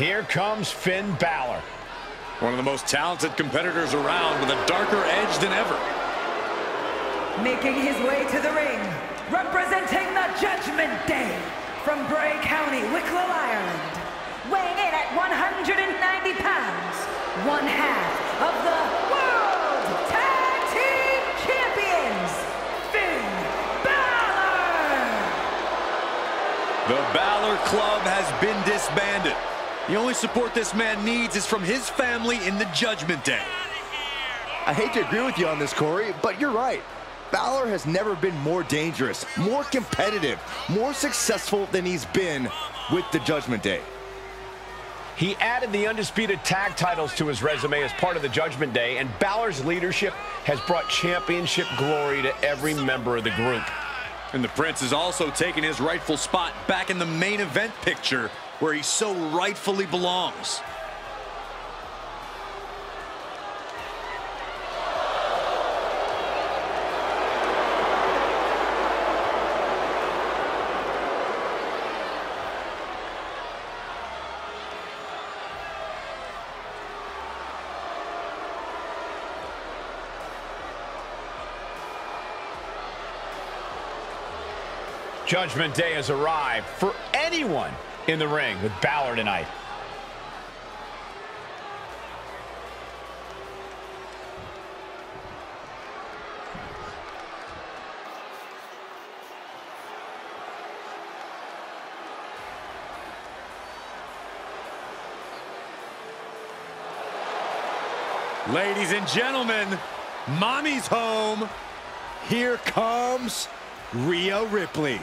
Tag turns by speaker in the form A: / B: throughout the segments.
A: Here comes Finn Balor.
B: One of the most talented competitors around with a darker edge than ever.
C: Making his way to the ring, representing the Judgment Day from Bray County, Wicklow, Ireland. Weighing in at 190 pounds, one half of the World Tag Team Champions, Finn Balor!
B: The Balor Club has been disbanded. The only support this man needs is from his family in the Judgment Day.
D: I hate to agree with you on this, Corey, but you're right. Balor has never been more dangerous, more competitive, more successful than he's been with the Judgment Day.
A: He added the undisputed tag titles to his resume as part of the Judgment Day, and Balor's leadership has brought championship glory to every member of the group.
B: And the Prince has also taken his rightful spot back in the main event picture where he so rightfully belongs.
A: Judgment Day has arrived for anyone in the ring with Balor tonight.
B: Ladies and gentlemen, Mommy's home.
D: Here comes Rhea Ripley.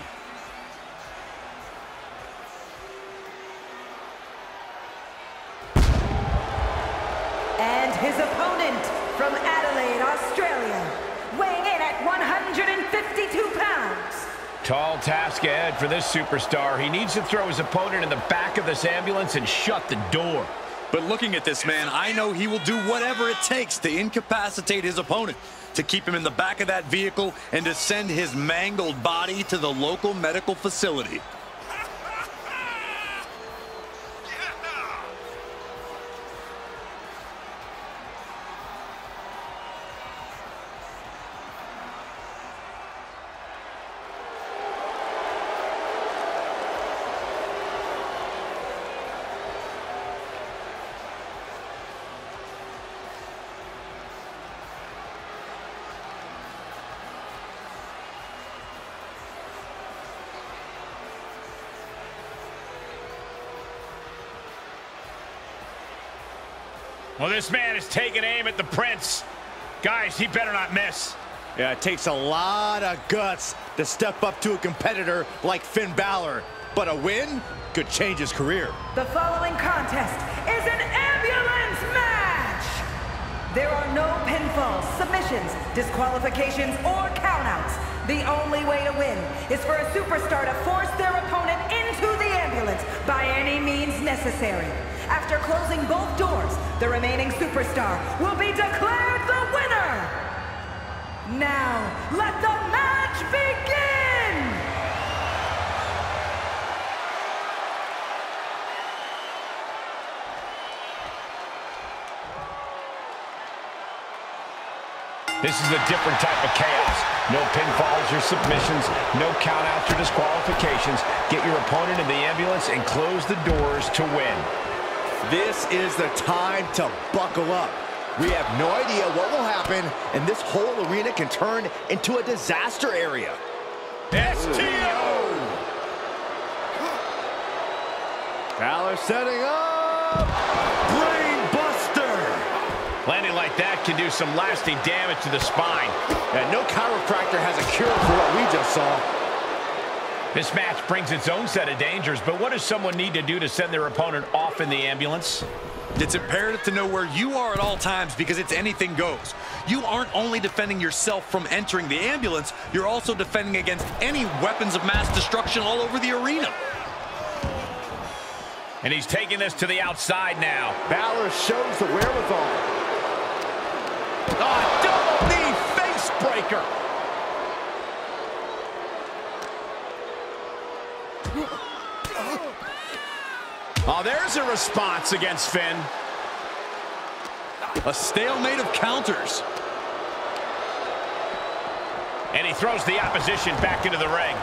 C: 152 pounds.
A: Tall task ahead for this superstar. He needs to throw his opponent in the back of this ambulance and shut the door.
B: But looking at this man, I know he will do whatever it takes to incapacitate his opponent, to keep him in the back of that vehicle, and to send his mangled body to the local medical facility.
A: Well, this man is taking aim at the Prince. Guys, he better not miss.
D: Yeah, it takes a lot of guts to step up to a competitor like Finn Balor. But a win could change his career.
C: The following contest is an ambulance match. There are no pinfalls, submissions, disqualifications, or countouts. The only way to win is for a superstar to force their opponent into the ambulance by any means necessary. After closing both doors, the remaining superstar will be declared the winner. Now, let the match begin!
A: This is a different type of chaos. No pinfalls or submissions, no countouts or disqualifications. Get your opponent in the ambulance and close the doors to win.
D: This is the time to buckle up. We have no idea what will happen, and this whole arena can turn into a disaster area.
A: STO!
D: Balor setting up. Brain Buster.
A: Landing like that can do some lasting damage to the spine.
D: And no chiropractor has a cure for what we just saw.
A: This match brings its own set of dangers, but what does someone need to do to send their opponent off in the ambulance?
B: It's imperative to know where you are at all times because it's anything goes. You aren't only defending yourself from entering the ambulance, you're also defending against any weapons of mass destruction all over the arena.
A: And he's taking this to the outside now.
D: Balor shows the wherewithal.
A: Oh, double knee face breaker. Oh, there's a response against Finn.
B: A stalemate of counters.
A: And he throws the opposition back into the ring.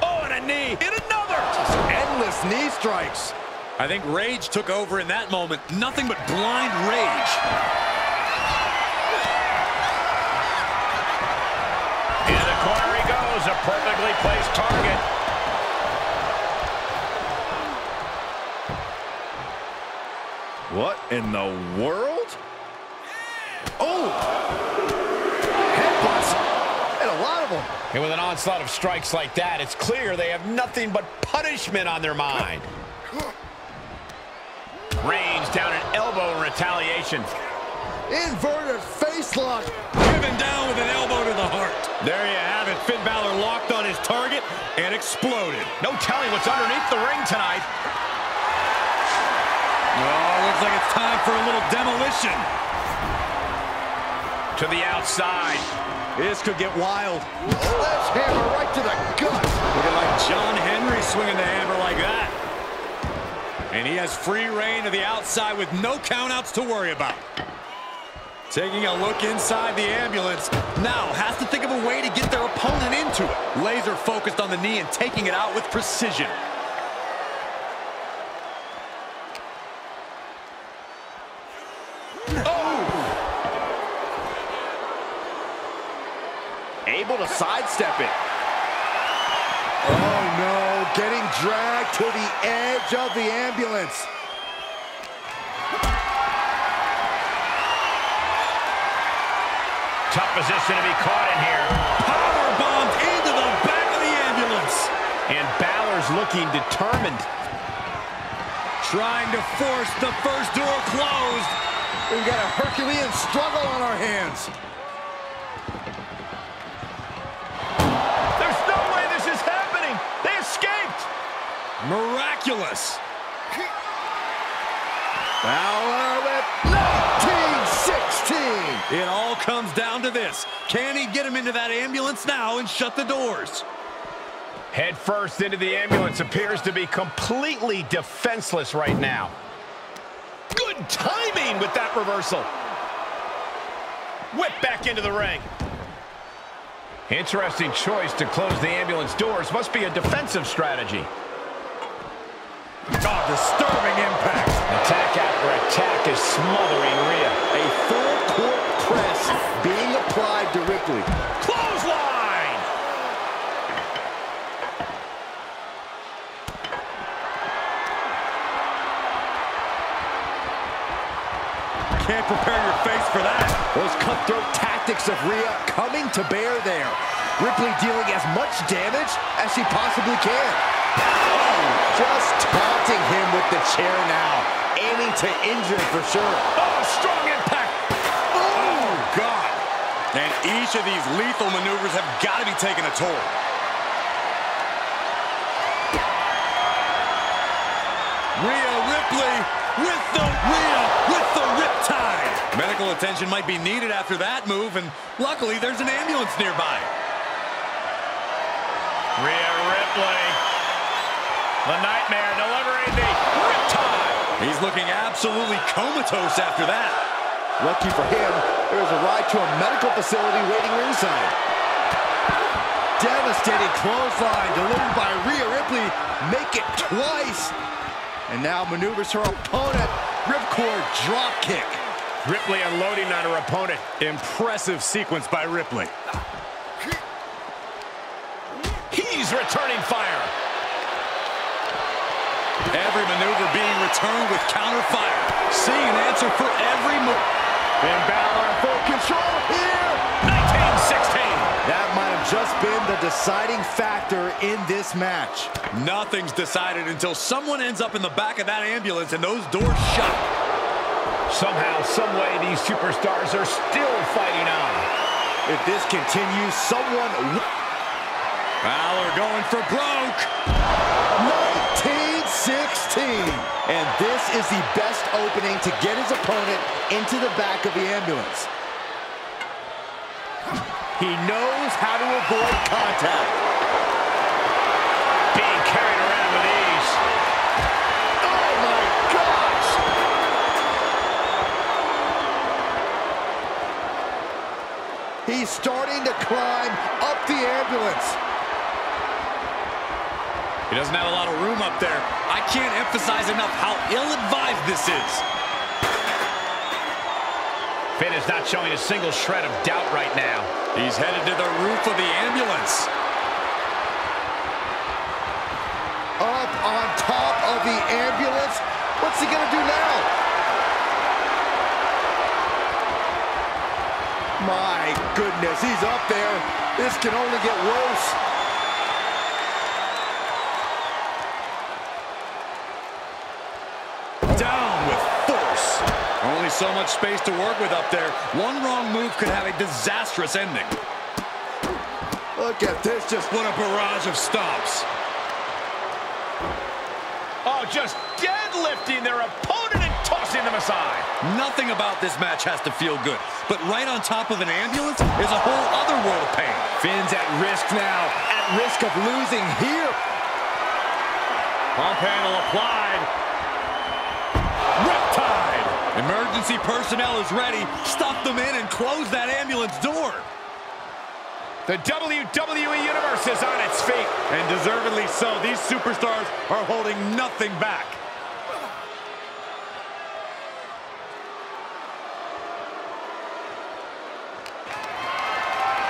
A: Oh, and a knee. And another.
D: Just endless knee strikes.
B: I think rage took over in that moment. Nothing but blind rage.
A: In the corner he goes. A perfectly placed target.
D: What in the world? Oh! Headbutts! And a lot of them.
A: And with an onslaught of strikes like that, it's clear they have nothing but punishment on their mind. Reigns down an elbow in retaliation.
D: Inverted face lock.
B: Driven down with an elbow to the heart. There you have it. Finn Balor locked on his target and exploded.
A: No telling what's underneath the ring tonight.
B: Looks like it's time for a little demolition.
A: To the outside.
D: This could get wild. Left hammer right to the gut.
B: Looking like John Henry swinging the hammer like that. And he has free reign to the outside with no countouts to worry about. Taking a look inside the ambulance. Now has to think of a way to get their opponent into it. Laser focused on the knee and taking it out with precision.
D: Able to sidestep it. Oh no, getting dragged to the edge of the ambulance.
A: Tough position to be caught in here.
B: Power bombed into the back of the ambulance.
A: And Balor's looking determined.
B: Trying to force the first door closed.
D: We've got a Herculean struggle on our hands.
B: Miraculous.
D: Balor with 1916.
B: It all comes down to this. Can he get him into that ambulance now and shut the doors?
A: Head first into the ambulance appears to be completely defenseless right now. Good timing with that reversal. Whip back into the ring. Interesting choice to close the ambulance doors. Must be a defensive strategy.
B: Oh, disturbing impact.
A: Attack after attack is smothering Rhea.
D: A full court press being applied to Ripley.
A: Clothesline!
B: Can't prepare your face for that.
D: Those cutthroat tactics of Rhea coming to bear there. Ripley dealing as much damage as she possibly can. Just taunting him with the chair now. Aiming to injure for sure.
A: Oh, strong impact.
B: Oh, God. And each of these lethal maneuvers have got to be taking a toll. Rhea Ripley with the Rhea with the riptide. Medical attention might be needed after that move, and luckily there's an ambulance nearby.
A: Rhea Ripley. The Nightmare delivering the Riptide.
B: He's looking absolutely comatose after that.
D: Lucky for him, there was a ride to a medical facility waiting ringside. Devastating clothesline delivered by Rhea Ripley. Make it twice. And now maneuvers her opponent. Ripcord drop kick.
A: Ripley unloading on her opponent.
B: Impressive sequence by Ripley.
A: He's returning fire.
B: Every maneuver being returned with counter fire. Seeing an answer for every move.
D: And Balor in full control here.
A: 19-16.
D: That might have just been the deciding factor in this match.
B: Nothing's decided until someone ends up in the back of that ambulance and those doors shut.
A: Somehow, someway, these superstars are still fighting on.
D: If this continues, someone...
B: Balor going for broke.
D: 16. And this is the best opening to get his opponent into the back of the ambulance. He knows how to avoid contact. Being carried around with ease. Oh, my gosh! He's starting to climb up the ambulance.
B: He doesn't have a lot of room up there. I can't emphasize enough how ill-advised this is.
A: Finn is not showing a single shred of doubt right now.
B: He's headed to the roof of the ambulance.
D: Up on top of the ambulance. What's he gonna do now? My goodness, he's up there. This can only get worse.
B: Only so much space to work with up there. One wrong move could have a disastrous ending.
D: Look at this, just
B: what a barrage of stomps.
A: Oh, just deadlifting their opponent and tossing them aside.
B: Nothing about this match has to feel good, but right on top of an ambulance is a whole other world of pain.
D: Finn's at risk now, at risk of losing here.
A: Pump handle applied.
B: Emergency personnel is ready. Stop them in and close that ambulance door.
A: The WWE Universe is on its feet.
B: And deservedly so. These superstars are holding nothing back.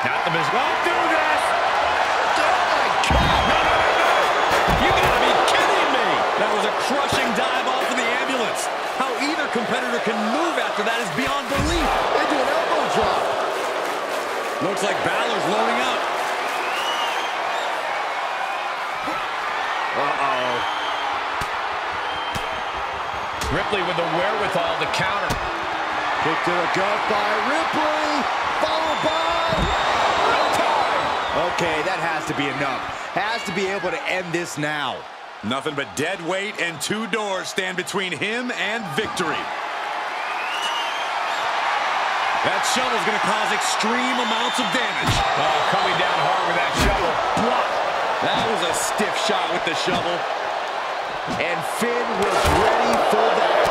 A: Not the miss. Won't do this. Oh, my God. No, no, no, no. You gotta be kidding me.
B: That was a crushing dive off of the ambulance. How either competitor can move after that is beyond belief.
D: They do an elbow drop.
B: Looks like Balor's loading up.
A: Uh-oh. Ripley with the wherewithal to counter.
D: Kick to the gut by Ripley, followed by... Okay, that has to be enough. Has to be able to end this now.
B: Nothing but dead weight and two doors stand between him and victory. That shovel's going to cause extreme amounts of damage.
A: Oh, coming down hard with that shovel.
B: Block. That was a stiff shot with the shovel.
D: And Finn was ready for that.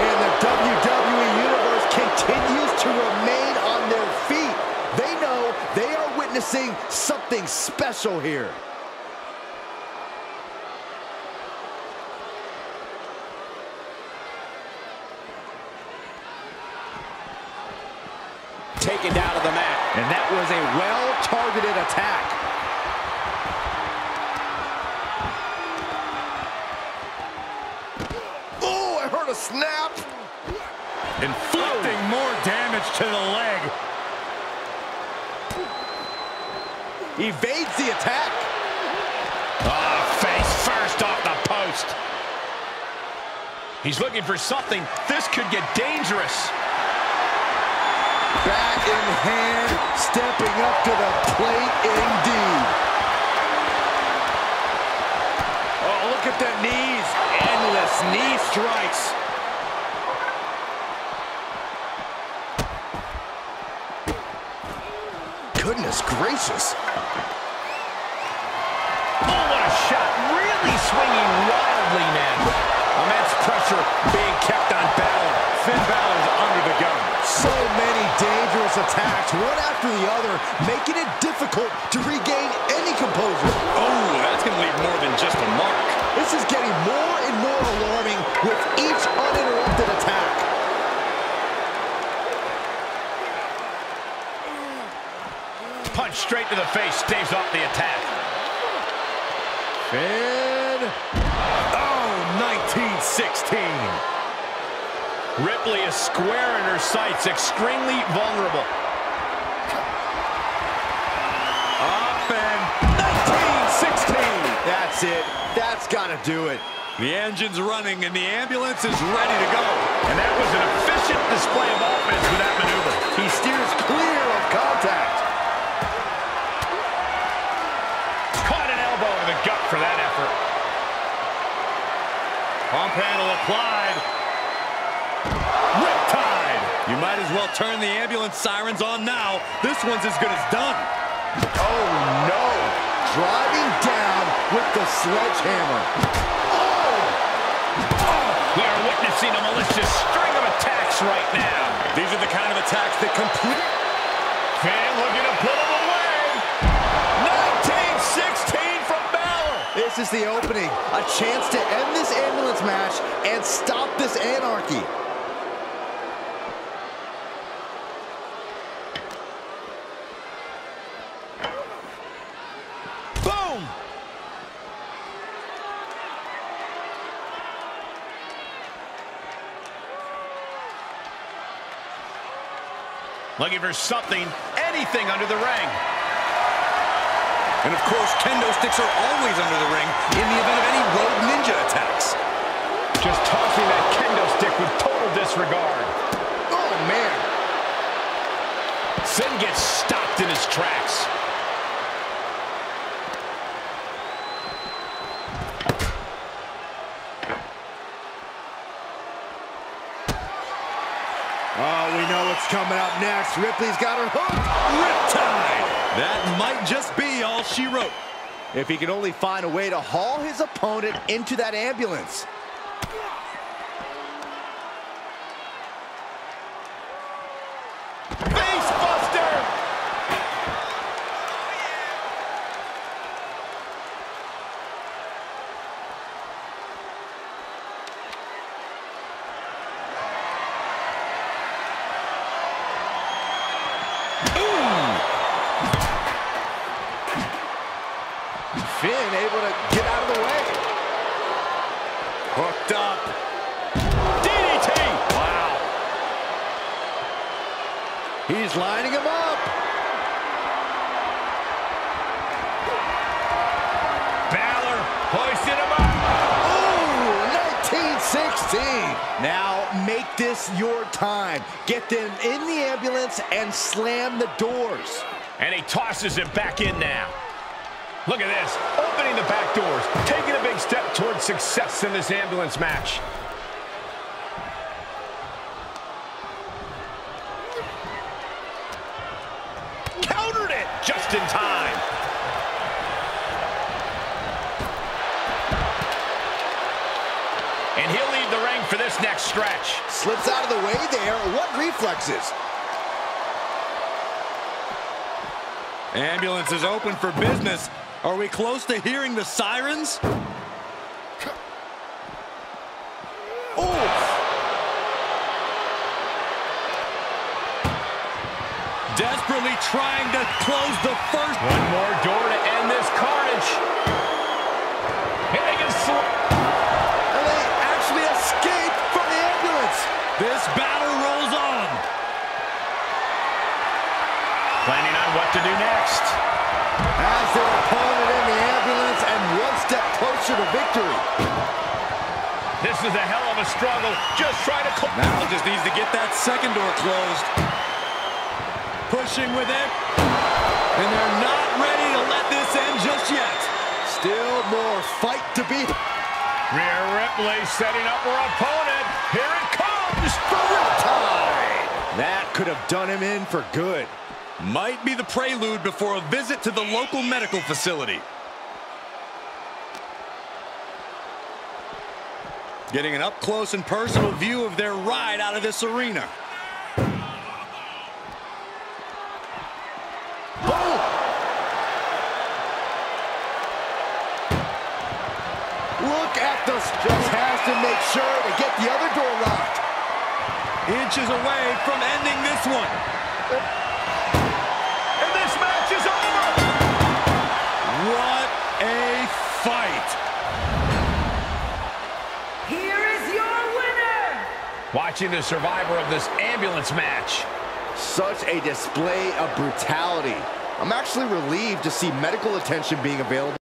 D: And the WWE Universe continues to remain on their feet. They know they are witnessing something special here. taken down to the mat. And that was a well-targeted attack. Oh, I heard a snap.
B: Inflicting oh. more damage to the leg.
D: Evades the attack.
A: Oh, face first off the post. He's looking for something. This could get dangerous.
D: Bat in hand, stepping up to the plate indeed. Oh, look at the knees. Endless knee strikes. Goodness gracious.
A: Oh, what a shot. Really swinging wildly, man. Immense pressure being kept on Balor. Finn Balor's under the gun.
D: So many dangerous attacks, one after the other, making it difficult to regain any composure.
B: Oh, that's going to leave more than just a mark.
D: This is getting more and more alarming with each uninterrupted attack.
A: Punch straight to the face, staves off the attack.
D: Finn.
B: Oh, 1916.
A: Ripley is square in her sights, extremely vulnerable.
B: Up and 1916.
D: That's it. That's got to do it.
B: The engine's running and the ambulance is ready to go.
A: And that was an efficient display of offense with that maneuver.
D: He steers clear of contact.
A: Caught an elbow in the gut for that effort. Pump handle applied.
B: Might as well turn the ambulance sirens on now. This one's as good as done.
D: Oh, no. Driving down with the sledgehammer. Oh!
A: oh! We are witnessing a malicious string of attacks right now.
B: These are the kind of attacks that complete...
A: Finn looking to pull him away. 1916 from Balor.
D: This is the opening. A chance to end this ambulance match and stop this anarchy.
A: Looking for something, anything under the ring.
B: And of course, kendo sticks are always under the ring in the event of any rogue ninja attacks.
A: Just tossing that kendo stick with total disregard.
D: Oh, man.
A: Finn gets stopped in his tracks.
D: Oh, we know what's Ripley's got her hooked.
B: Riptide! That might just be all she wrote.
D: If he can only find a way to haul his opponent into that ambulance. 1916. Now make this your time. Get them in the ambulance and slam the doors.
A: And he tosses it back in now. Look at this, opening the back doors, taking a big step towards success in this ambulance match.
D: Slips out of the way there. What reflexes?
B: Ambulance is open for business. Are we close to hearing the sirens?
D: Oh,
B: Desperately trying to close the first.
A: One more door to end this carnage. To do next.
D: As their opponent in the ambulance and one step closer to victory.
A: This is a hell of a struggle. Just trying to...
B: Now just needs to get that second door closed. Pushing with it. And they're not ready to let this end just yet.
D: Still more fight to be.
A: Rhea Ripley setting up her opponent. Here it comes.
D: for Riptide. That could have done him in for good.
B: Might be the prelude before a visit to the local medical facility. Getting an up-close and personal view of their ride out of this arena. Oh!
D: Look at the just has to make sure to get the other door locked.
B: Inches away from ending this one.
C: Oh!
A: Watching the survivor of this ambulance match.
D: Such a display of brutality. I'm actually relieved to see medical attention being available.